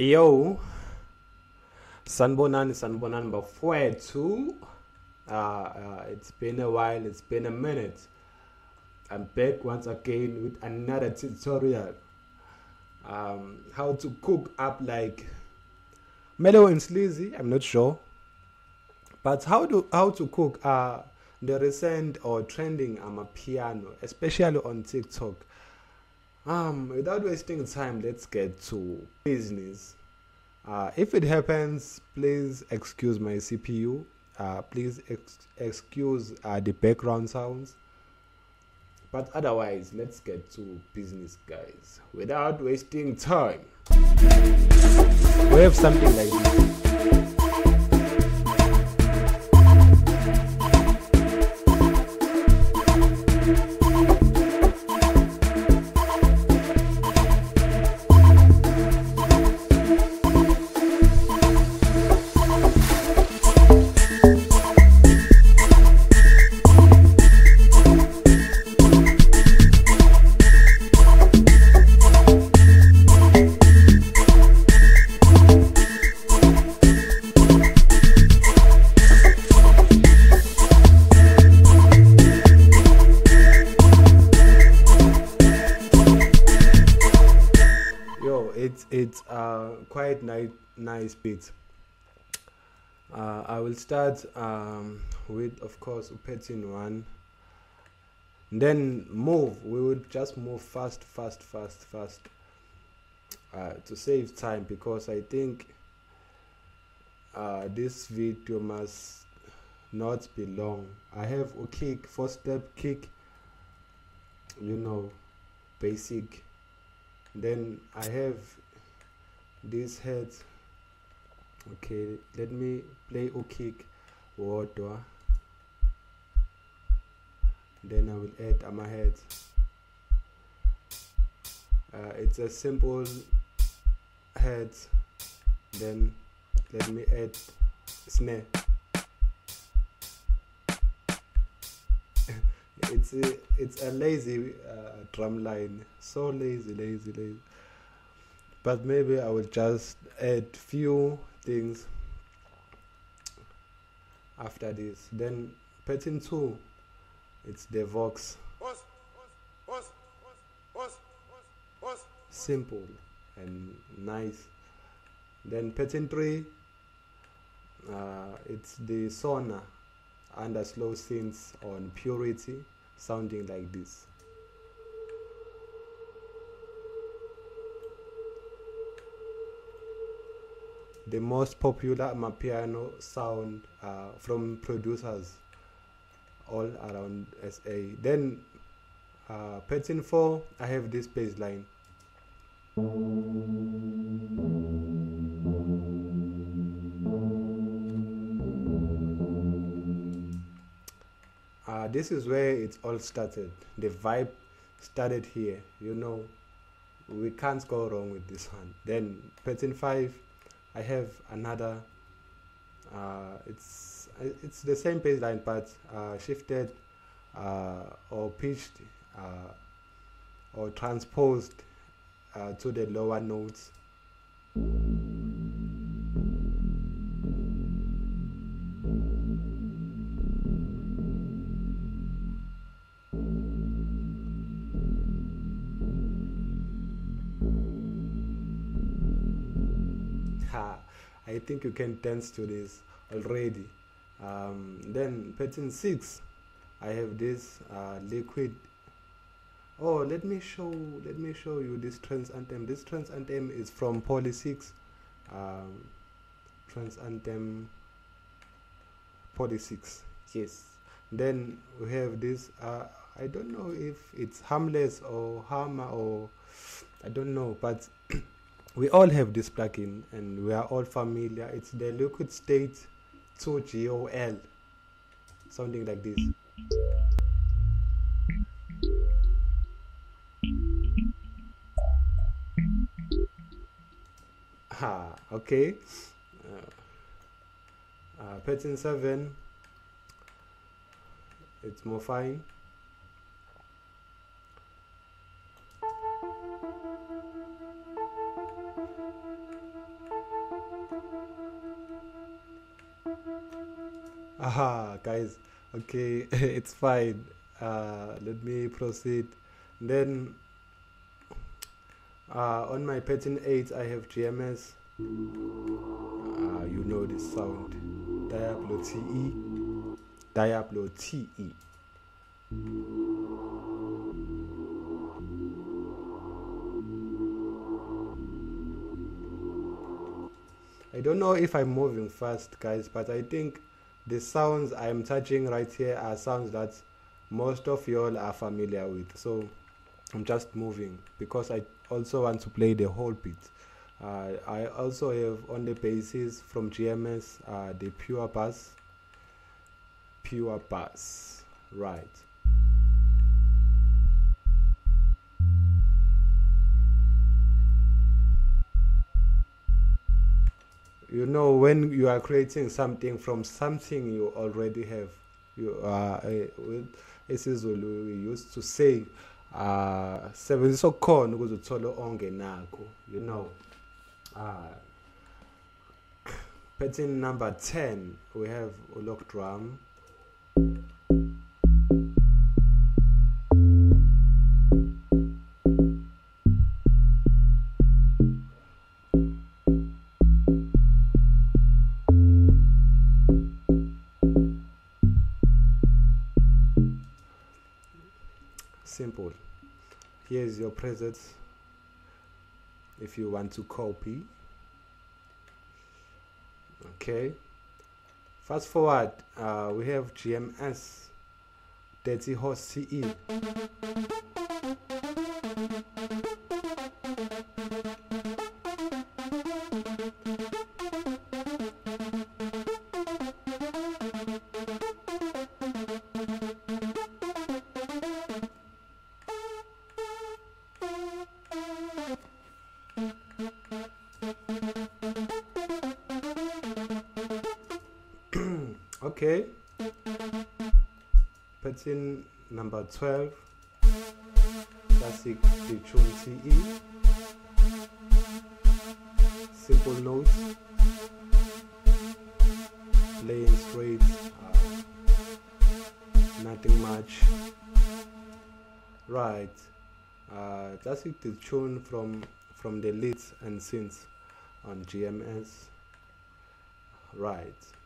Yo, sanibonani sanibonani bafowethu. Uh, uh, it's been a while, it's been a minute. I'm back once again with another tutorial. Um, how to cook up like mellow and sleazy, I'm not sure. But how to how to cook uh the recent or trending amapiano, especially on TikTok. Um, without wasting time, let's get to business. Uh, if it happens, please excuse my CPU. Uh, please ex- excuse uh, the background sounds. But otherwise, let's get to business, guys. Without wasting time, we have something like this. Quite nice nice beat. Uh, I will start um, with, of course, upetting one. Then move. We will just move fast, fast, fast, fast uh, to save time because I think uh, this video must not be long. I have a kick, four step kick, you know, basic. Then I have this head. Okay, let me play a kick wodwa. Then I will add my head. Uh, it's a simple head. Then let me add snare. it's a, it's a lazy uh, drum line so lazy lazy lazy but maybe i will just add few things after this. Then pattern 2 it's the vox. Simple and nice. Then pattern 3 uh, it's the sona under slow synths on purity sounding like this the most popular piano sound uh, from producers all around SA then uh, pattern 4 I have this bass line. Uh, this is where it all started. The vibe started here you know. We can't go wrong with this one. Then pattern 5 i have another uh, it's it's the same bass line but uh, shifted uh, or pitched uh, or transposed uh, to the lower notes I think you can dance to this already. Um, then pattern six, I have this uh, liquid. Oh, let me show. Let me show you this trance anthem. This trance anthem is from Poly Six. Um, trance anthem. Poly Six. Yes. Then we have this. Uh, I don't know if it's harmless or hammer or I don't know, but we all have this plugin and we are all familiar. It's the liquid state 2GOL, something like this. Ah, okay. Uh, uh, pattern 7, it's more fine. Guys. Okay, it's fine. Uh, let me proceed. Then uh, on my pattern 8 I have GMS. Uh, you know this sound. Diablo TE. Diablo TE. I don't know if I'm moving fast guys but I think the sounds I'm touching right here are sounds that most of y'all are familiar with. So I'm just moving because I also want to play the whole beat. Uh, I also have on the basis from GMS uh, the pure bass. Pure bass. Right you know when you are creating something from something you already have you are uh, with isizulu we used to say uh sebenzisa okukhona ukuze uthole ongenakho you know. Uh pattern number 10 we have a lock drum. Simple. Here's your presets if you want to copy. Okay. Fast forward uh, we have GMS Dirty Horse CE okay pattern number 12 classic tune CE simple notes. Playing straight. Uh, nothing much. Right. Uh, classic tune from from the leads and synths on GMS right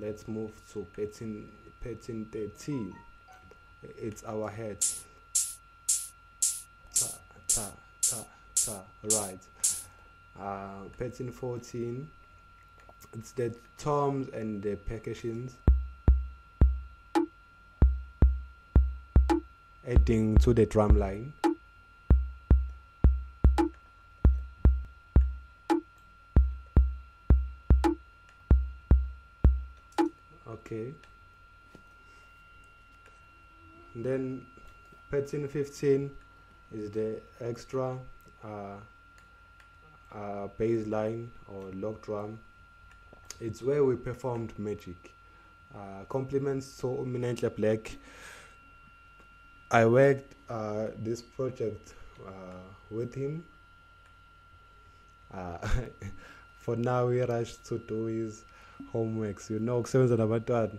let's move to pattern pattern 13 it's our head. Ta ta ta ta right. Uh pattern 14 it's the toms and the percussions adding to the drum line okay. Then pattern 15 is the extra uh, uh, bass line or log drum. It's where we performed magic. Uh, compliments to Uminentle Black. I worked uh, this project uh, with him. Uh, for now we rush to do his homeworks you know kusebenza nabantwana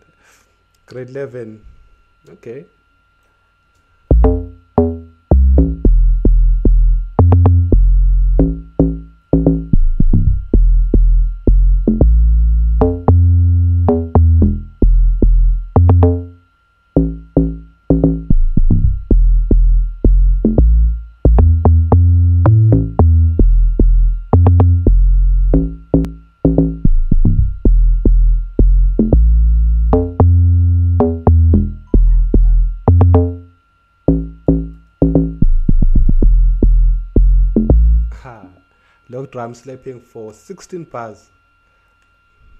grade 11 okay. Drum slapping for 16 bars.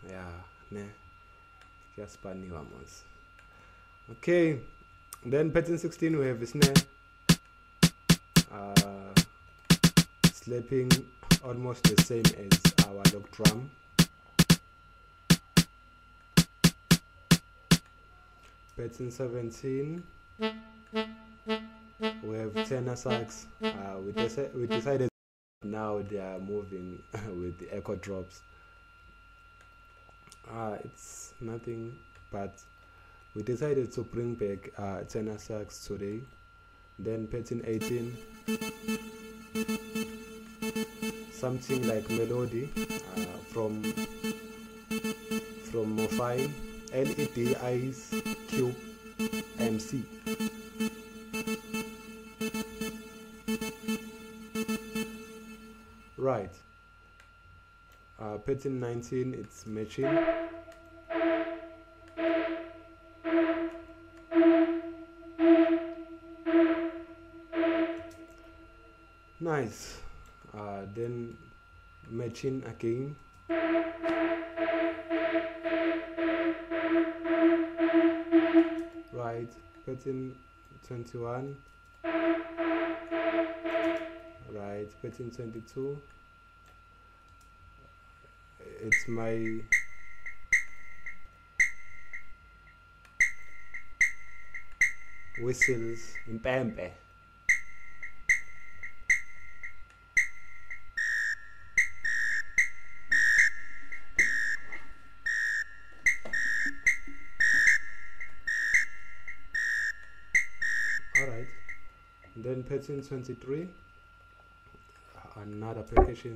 Yeah ne. Kuyasipaniwa mos. Okay then pattern 16 we have snare uh, slapping almost the same as our log drum. Pattern 17 we have tenor sax. Uh, we, we decided now they are moving with the echo drops. Uh, it's nothing but we decided to bring back uh, tenor sax today. Then pattern 18 something like melody uh, from from Mofai LED Eyes Cube MC right. Uh, pattern 19 it's matching. Nice. Uh, then matching again. Right. Pattern 21 right. Pattern 22 it's my whistles impempe. Alright, then pattern 23, uh, another percussion.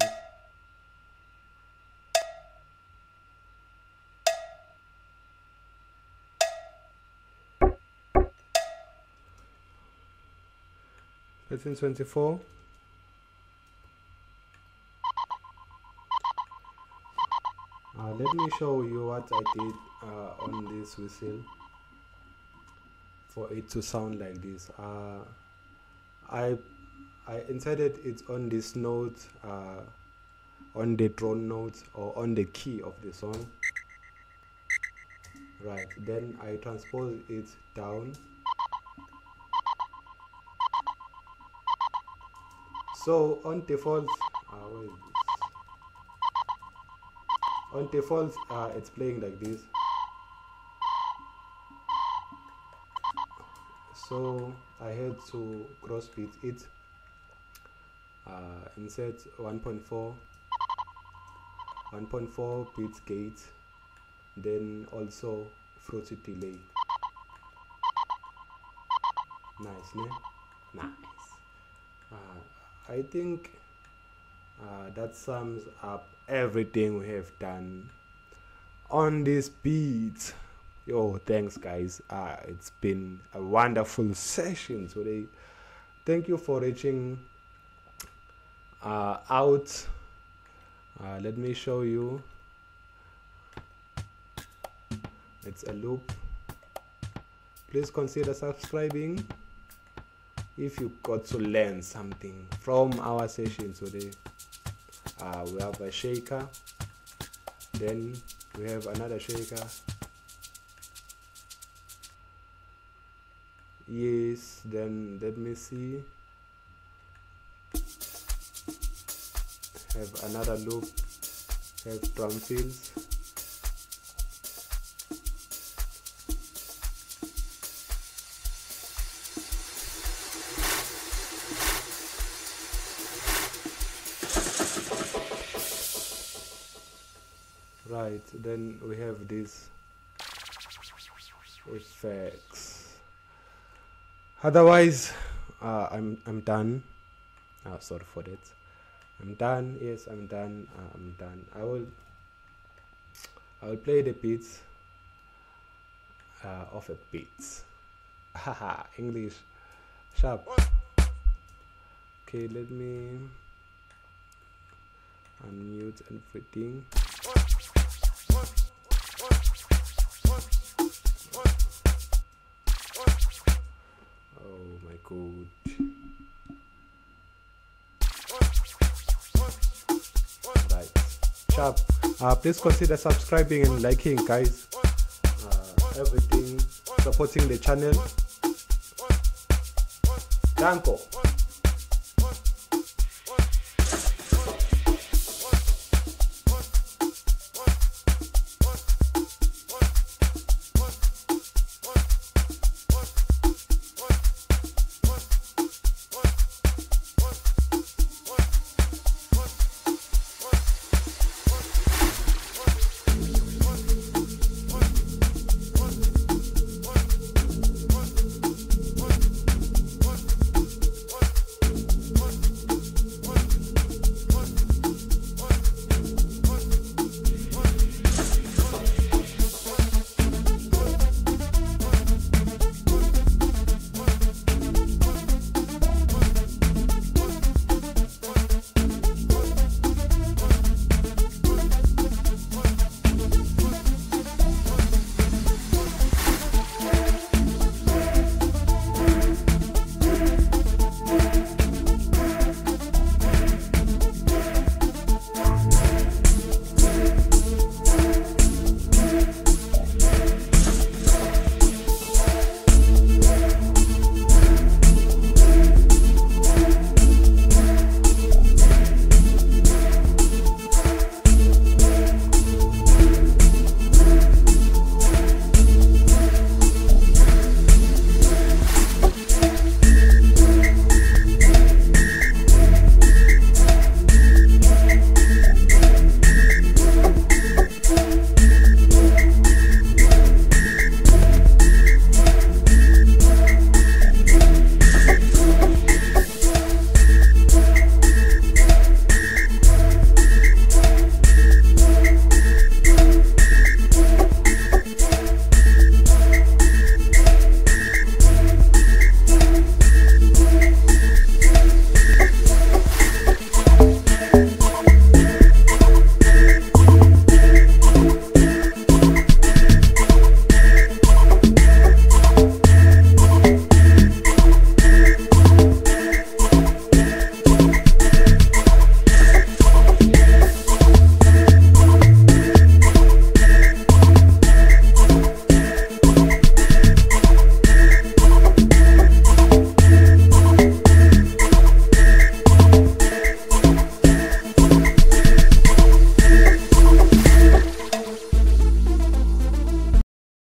24. Uh, let me show you what I did uh, on this whistle for it to sound like this. Uh, I I inserted it on this note, uh, on the drone note or on the key of the song. Right, then I transpose it down. So on default, uh, where is this? on default uh, it's playing like this so I had to cross beat it uh, insert 1.4 1.4 bit gate then also fruity delay nice ne? nice uh, I think uh, that sums up everything we have done on this beat. Yo thanks guys. Uh, it's been a wonderful session today. Thank you for reaching uh, out. Uh, let me show you. It's a loop. Please consider subscribing if you got to learn something from our session today uh, we have a shaker then we have another shaker. Yes then let me see. Have another loop have drum fills right then we have this effects. Otherwise uh, I'm I'm done. Oh, sorry for that. I'm done. Yes I'm done. Uh, I'm done. I will I will play the beats uh, of a beat haha English. Sharp. Okay let me unmute everything God. Right. Sharp. Uh, please consider subscribing and liking, guys. Uh, everything, supporting the channel. Danko.